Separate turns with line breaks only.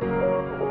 Música